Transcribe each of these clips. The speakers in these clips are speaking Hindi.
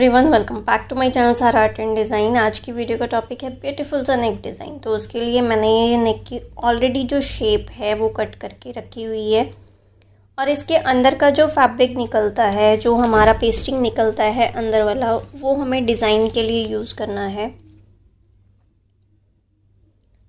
Everyone welcome back to my channel Sara art and design आज की वीडियो का टॉपिक है ब्यूटीफुल सा नेक डिज़ाइन तो उसके लिए मैंने ये नेक की ऑलरेडी जो शेप है, वो कट करके रखी हुई है। और इसके अंदर का जो फैब्रिक निकलता है, जो हमारा पेस्टिंग निकलता है अंदर वाला, वो हमें डिज़ाइन के लिए यूज़ करना है।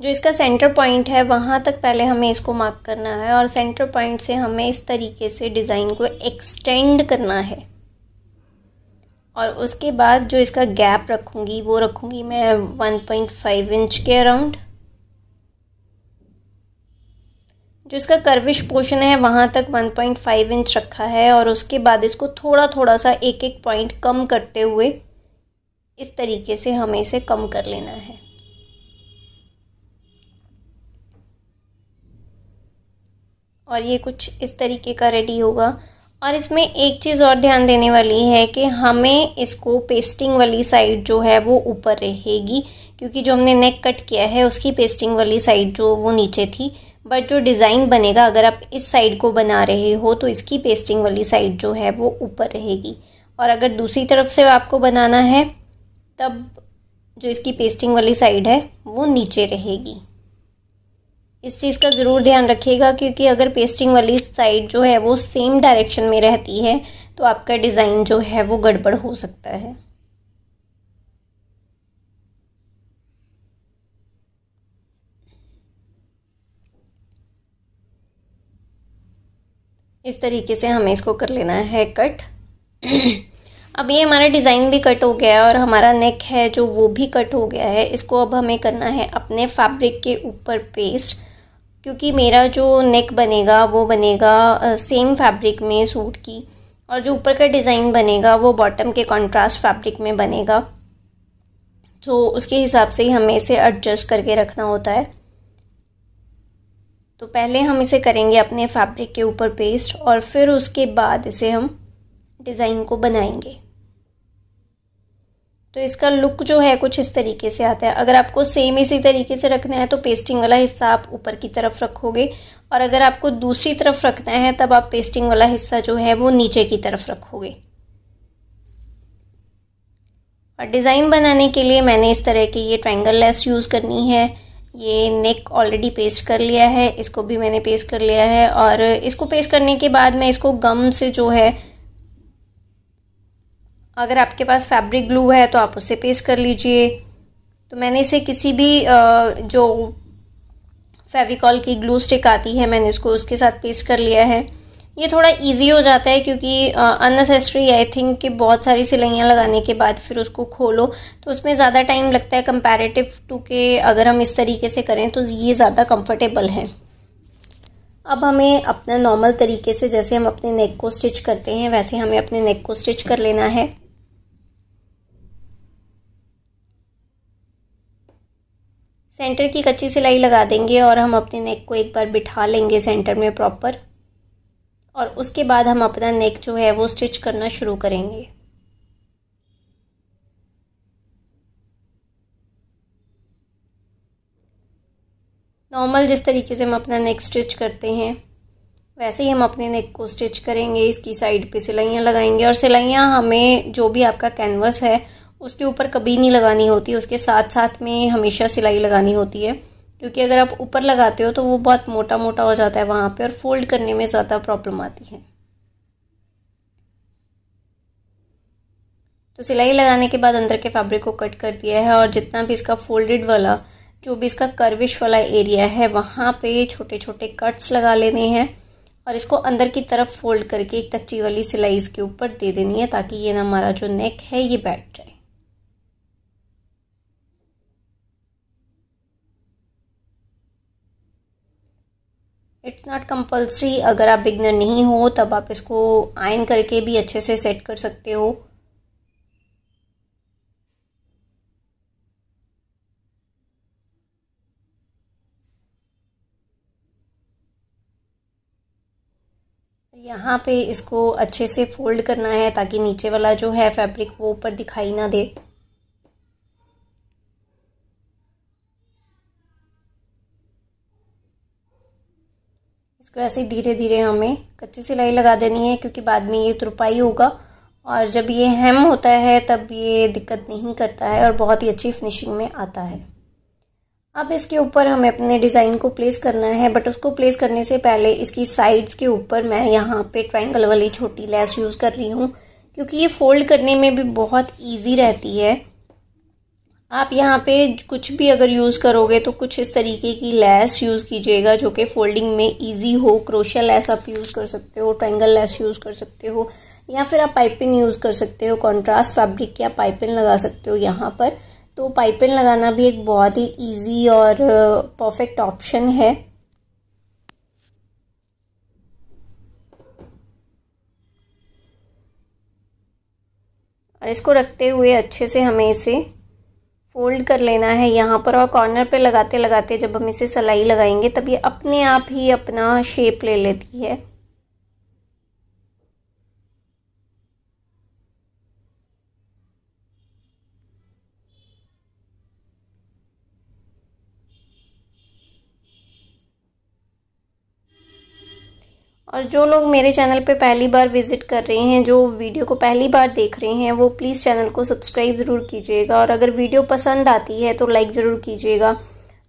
जो इसका सेंटर पॉइंट है, वहाँ तक पहले हमें इसको मार्क करना है और सेंटर पॉइंट से हमें इस तरीके से डिज़ाइन को एक्सटेंड करना है। और उसके बाद जो इसका गैप रखूँगी, वो रखूँगी मैं वन पॉइंट फाइव इंच के अराउंड जो इसका कर्विश पोर्शन है, वहाँ तक वन पॉइंट फाइव इंच रखा है और उसके बाद इसको थोड़ा थोड़ा सा एक एक पॉइंट कम करते हुए इस तरीके से हमें इसे कम कर लेना है। और ये कुछ इस तरीके का रेडी होगा। और इसमें एक चीज़ और ध्यान देने वाली है कि हमें इसको पेस्टिंग वाली साइड जो है वो ऊपर रहेगी, क्योंकि जो हमने नेक कट किया है, उसकी पेस्टिंग वाली साइड जो वो नीचे थी। बट जो डिज़ाइन बनेगा, अगर आप इस साइड को बना रहे हो तो इसकी पेस्टिंग वाली साइड जो है वो ऊपर रहेगी। और अगर दूसरी तरफ़ से आपको बनाना है, तब जो इसकी पेस्टिंग वाली साइड है, वो नीचे रहेगी। इस चीज़ का ज़रूर ध्यान रखिएगा, क्योंकि अगर पेस्टिंग वाली साइड जो है वो सेम डायरेक्शन में रहती है तो आपका डिज़ाइन जो है वो गड़बड़ हो सकता है। इस तरीके से हमें इसको कर लेना है कट अब ये हमारा डिज़ाइन भी कट हो गया है और हमारा नेक है जो वो भी कट हो गया है। इसको अब हमें करना है अपने फैब्रिक के ऊपर पेस्ट क्योंकि मेरा जो नेक बनेगा, वो बनेगा सेम फैब्रिक में सूट की और जो ऊपर का डिज़ाइन बनेगा, वो बॉटम के कॉन्ट्रास्ट फैब्रिक में बनेगा। तो उसके हिसाब से ही हमें इसे एडजस्ट करके रखना होता है। तो पहले हम इसे करेंगे अपने फैब्रिक के ऊपर पेस्ट और फिर उसके बाद इसे हम डिज़ाइन को बनाएँगे। तो इसका लुक जो है कुछ इस तरीके से आता है। अगर आपको सेम इसी तरीके से रखना है तो पेस्टिंग वाला हिस्सा आप ऊपर की तरफ़ रखोगे। और अगर आपको दूसरी तरफ़ रखना है, तब आप पेस्टिंग वाला हिस्सा जो है, वो नीचे की तरफ़ रखोगे। और डिज़ाइन बनाने के लिए मैंने इस तरह की ये ट्रायंगल लेस यूज़ करनी है। ये नेक ऑलरेडी पेस्ट कर लिया है, इसको भी मैंने पेस्ट कर लिया है। और इसको पेस्ट करने के बाद मैं इसको गम से जो है अगर आपके पास फैब्रिक ग्लू है तो आप उससे पेस्ट कर लीजिए। तो मैंने इसे किसी भी जो फेविकॉल की ग्लू स्टिक आती है, मैंने इसको उसके साथ पेस्ट कर लिया है। ये थोड़ा इजी हो जाता है क्योंकि अननेसेसरी आई थिंक कि बहुत सारी सिलाइयाँ लगाने के बाद फिर उसको खोलो। तो उसमें ज़्यादा टाइम लगता है कंपैरेटिव टू के अगर हम इस तरीके से करें तो ये ज़्यादा कंफर्टेबल है। अब हमें अपना नॉर्मल तरीके से, जैसे हम अपने नेक को स्टिच करते हैं, वैसे हमें अपने नेक को स्टिच कर लेना है। सेंटर की कच्ची सिलाई लगा देंगे और हम अपने नेक को एक बार बिठा लेंगे सेंटर में प्रॉपर और उसके बाद हम अपना नेक जो है वो स्टिच करना शुरू करेंगे। नॉर्मल जिस तरीके से हम अपना नेक स्टिच करते हैं, वैसे ही हम अपने नेक को स्टिच करेंगे। इसकी साइड पे सिलाइयाँ लगाएँगे और सिलाइयाँ हमें जो भी आपका कैनवस है उसके ऊपर कभी नहीं लगानी होती, उसके साथ साथ में हमेशा सिलाई लगानी होती है। क्योंकि अगर आप ऊपर लगाते हो तो वो बहुत मोटा मोटा हो जाता है वहाँ पे और फोल्ड करने में ज़्यादा प्रॉब्लम आती है। तो सिलाई लगाने के बाद अंदर के फैब्रिक को कट कर दिया है और जितना भी इसका फोल्डेड वाला, जो भी इसका कर्विश वाला एरिया है, वहाँ पे छोटे छोटे कट्स लगा लेने हैं और इसको अंदर की तरफ़ फोल्ड करके कच्ची वाली सिलाई इसके ऊपर दे देनी है ताकि ये ना हमारा जो नेक है, ये बैठ जाए। नॉट कंपल्सरी अगर आप बिगनर नहीं हो, तब आप इसको आयन करके भी अच्छे से सेट कर सकते हो। यहाँ पे इसको अच्छे से फोल्ड करना है ताकि नीचे वाला जो है फैब्रिक वो ऊपर दिखाई ना दे। इसको ऐसे ही धीरे धीरे हमें कच्ची सिलाई लगा देनी है, क्योंकि बाद में ये तुरपाई होगा। और जब ये हेम होता है, तब ये दिक्कत नहीं करता है और बहुत ही अच्छी फिनिशिंग में आता है। अब इसके ऊपर हमें अपने डिज़ाइन को प्लेस करना है बट उसको प्लेस करने से पहले इसकी साइड्स के ऊपर मैं यहाँ पे ट्रायंगल वाली छोटी लेस यूज़ कर रही हूँ, क्योंकि ये फोल्ड करने में भी बहुत ईजी रहती है। आप यहाँ पे कुछ भी अगर यूज़ करोगे तो कुछ इस तरीके की लेस यूज़ कीजिएगा, जो कि फोल्डिंग में इजी हो क्रोशिया लेस आप यूज़ कर सकते हो ट्रायंगल लेस यूज़ कर सकते हो, या फिर आप पाइपिंग यूज़ कर सकते हो कॉन्ट्रास्ट फैब्रिक की आप पाइपिंग लगा सकते हो यहाँ पर। तो पाइपिंग लगाना भी एक बहुत ही ईजी और परफेक्ट ऑप्शन है। और इसको रखते हुए अच्छे से हमें इसे फोल्ड कर लेना है यहाँ पर और कॉर्नर पे लगाते लगाते जब हम इसे सिलाई लगाएँगे तब ये अपने आप ही अपना शेप ले लेती है। और जो लोग मेरे चैनल पे पहली बार विज़िट कर रहे हैं, जो वीडियो को पहली बार देख रहे हैं, वो प्लीज़ चैनल को सब्सक्राइब ज़रूर कीजिएगा। और अगर वीडियो पसंद आती है तो लाइक ज़रूर कीजिएगा।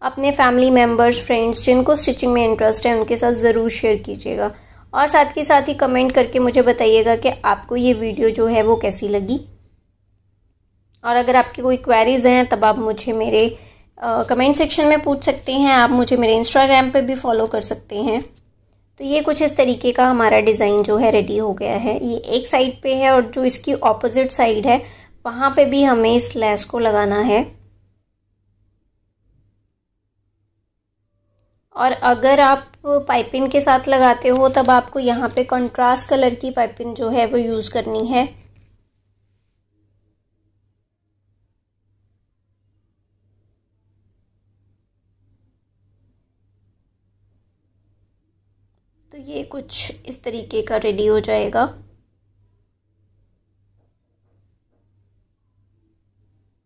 अपने फैमिली मेंबर्स फ्रेंड्स, जिनको स्टिचिंग में इंटरेस्ट है, उनके साथ ज़रूर शेयर कीजिएगा। और साथ के साथ ही कमेंट करके मुझे बताइएगा कि आपको ये वीडियो जो है, वो कैसी लगी। और अगर आपकी कोई क्वेरीज़ हैं, तब आप मुझे मेरे कमेंट सेक्शन में पूछ सकते हैं। आप मुझे मेरे इंस्टाग्राम पे भी फॉलो कर सकते हैं। तो ये कुछ इस तरीके का हमारा डिज़ाइन जो है रेडी हो गया है। ये एक साइड पे है और जो इसकी ऑपोजिट साइड है, वहाँ पे भी हमें इस लैस को लगाना है। और अगर आप पाइपिंग के साथ लगाते हो, तब आपको यहाँ पे कंट्रास्ट कलर की पाइपिंग जो है वो यूज़ करनी है। तो ये कुछ इस तरीके का रेडी हो जाएगा।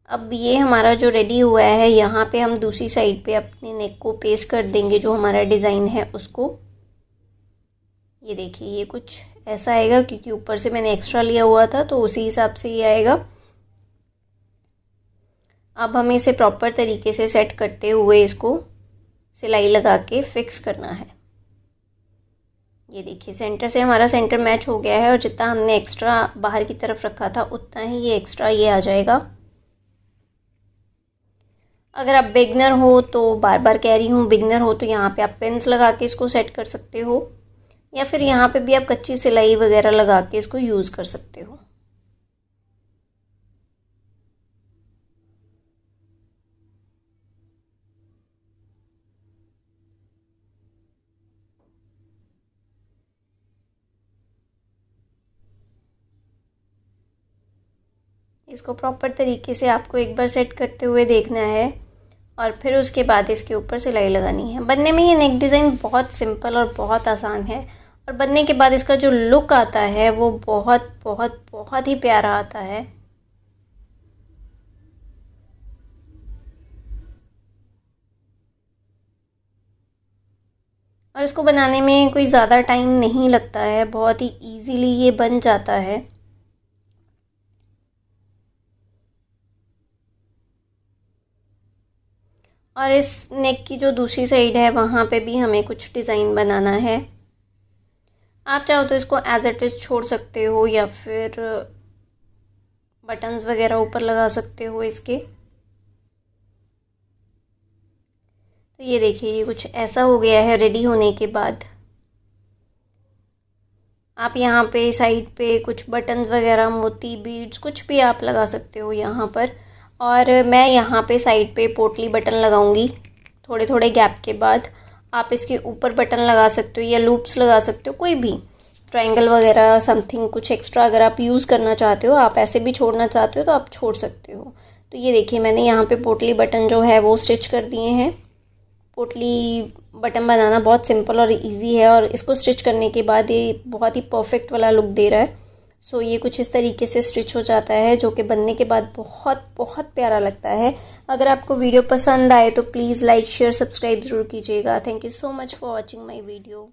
अब ये हमारा जो रेडी हुआ है, यहाँ पे हम दूसरी साइड पे अपने नेक को पेस्ट कर देंगे, जो हमारा डिज़ाइन है उसको। ये देखिए, ये कुछ ऐसा आएगा, क्योंकि ऊपर से मैंने एक्स्ट्रा लिया हुआ था तो उसी हिसाब से ये आएगा। अब हमें इसे प्रॉपर तरीके से सेट करते हुए इसको सिलाई लगा के फिक्स करना है। ये देखिए सेंटर से हमारा सेंटर मैच हो गया है और जितना हमने एक्स्ट्रा बाहर की तरफ़ रखा था, उतना ही ये एक्स्ट्रा ये आ जाएगा। अगर आप बिगनर हो तो बार बार कह रही हूँ बिगनर हो तो यहाँ पे आप पेंस लगा के इसको सेट कर सकते हो या फिर यहाँ पे भी आप कच्ची सिलाई वगैरह लगा के इसको यूज़ कर सकते हो। इसको प्रॉपर तरीके से आपको एक बार सेट करते हुए देखना है और फिर उसके बाद इसके ऊपर सिलाई लगानी है। बनने में ये नेक डिज़ाइन बहुत सिंपल और बहुत आसान है और बनने के बाद इसका जो लुक आता है वो बहुत बहुत बहुत ही प्यारा आता है। और इसको बनाने में कोई ज़्यादा टाइम नहीं लगता है, बहुत ही इजीली ये बन जाता है। और इस नेक की जो दूसरी साइड है, वहाँ पे भी हमें कुछ डिज़ाइन बनाना है। आप चाहो तो इसको एज इट इज़ छोड़ सकते हो या फिर बटन्स वगैरह ऊपर लगा सकते हो इसके। तो ये देखिए, ये कुछ ऐसा हो गया है रेडी होने के बाद। आप यहाँ पे साइड पे कुछ बटन्स वगैरह, मोती बीड्स कुछ भी आप लगा सकते हो यहाँ पर। और मैं यहाँ पे साइड पे पोटली बटन लगाऊँगी। थोड़े थोड़े गैप के बाद आप इसके ऊपर बटन लगा सकते हो या लूप्स लगा सकते हो, कोई भी। ट्रायंगल वगैरह समथिंग कुछ एक्स्ट्रा अगर आप यूज़ करना चाहते हो, आप ऐसे भी छोड़ना चाहते हो तो आप छोड़ सकते हो। तो ये देखिए, मैंने यहाँ पे पोटली बटन जो है वो स्टिच कर दिए हैं। पोटली बटन बनाना बहुत सिंपल और इजी है और इसको स्टिच करने के बाद ये बहुत ही परफेक्ट वाला लुक दे रहा है। सो ये कुछ इस तरीके से स्टिच हो जाता है, जो कि बनने के बाद बहुत बहुत प्यारा लगता है। अगर आपको वीडियो पसंद आए तो प्लीज़ लाइक शेयर सब्सक्राइब ज़रूर कीजिएगा। Thank you so much for watching my video